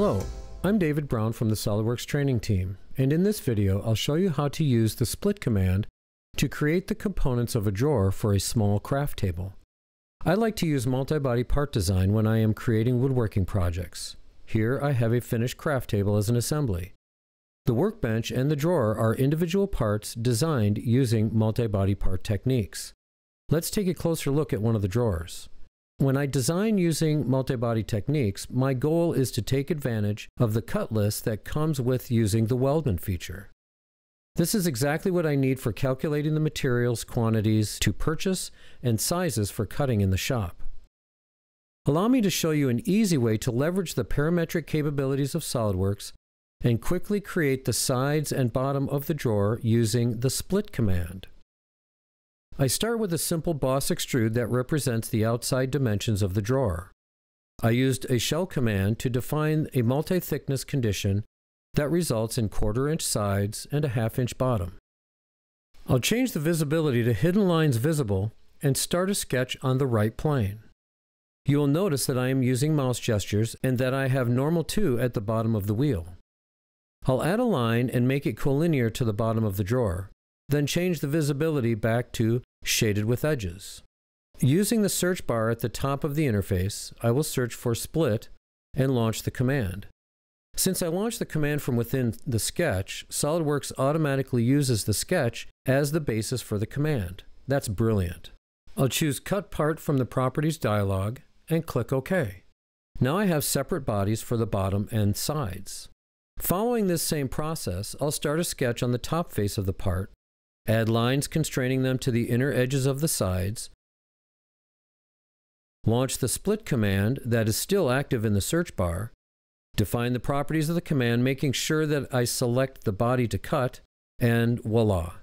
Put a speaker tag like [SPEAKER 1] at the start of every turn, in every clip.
[SPEAKER 1] Hello, I'm David Brown from the SOLIDWORKS training team, and in this video I'll show you how to use the split command to create the components of a drawer for a small craft table. I like to use multi-body part design when I am creating woodworking projects. Here I have a finished craft table as an assembly. The workbench and the drawer are individual parts designed using multi-body part techniques. Let's take a closer look at one of the drawers. When I design using multi-body techniques, my goal is to take advantage of the cut list that comes with using the Weldment feature. This is exactly what I need for calculating the materials quantities to purchase and sizes for cutting in the shop. Allow me to show you an easy way to leverage the parametric capabilities of SOLIDWORKS and quickly create the sides and bottom of the drawer using the split command. I start with a simple boss extrude that represents the outside dimensions of the drawer. I used a shell command to define a multi-thickness condition that results in quarter inch sides and a half inch bottom. I'll change the visibility to hidden lines visible and start a sketch on the right plane. You will notice that I am using mouse gestures and that I have normal to at the bottom of the wheel. I'll add a line and make it collinear to the bottom of the drawer, then change the visibility back to shaded with edges. Using the search bar at the top of the interface, I will search for split and launch the command. Since I launched the command from within the sketch, SOLIDWORKS automatically uses the sketch as the basis for the command. That's brilliant. I'll choose Cut Part from the Properties dialog and click OK. Now I have separate bodies for the bottom and sides. Following this same process, I'll start a sketch on the top face of the part Add lines constraining them to the inner edges of the sides. Launch the split command that is still active in the search bar. Define the properties of the command, making sure that I select the body to cut, and voila.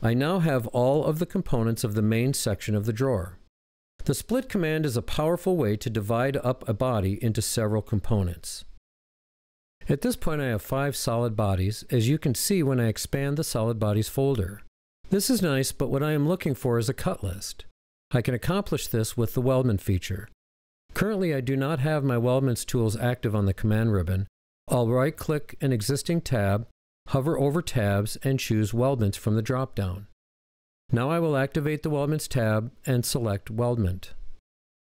[SPEAKER 1] I now have all of the components of the main section of the drawer. The split command is a powerful way to divide up a body into several components. At this point I have five solid bodies, as you can see when I expand the solid bodies folder. This is nice, but what I am looking for is a cut list. I can accomplish this with the Weldment feature. Currently I do not have my Weldments tools active on the command ribbon. I'll right click an existing tab, hover over tabs, and choose Weldments from the drop-down. Now I will activate the Weldments tab and select Weldment.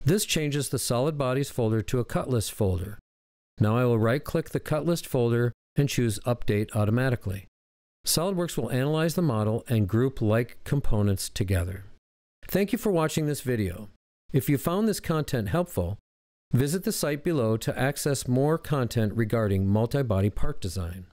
[SPEAKER 1] This changes the solid bodies folder to a cut list folder. Now I will right click the cut list folder and choose Update Automatically. SOLIDWORKS will analyze the model and group like components together. Thank you for watching this video. If you found this content helpful, visit the site below to access more content regarding multi-body part design.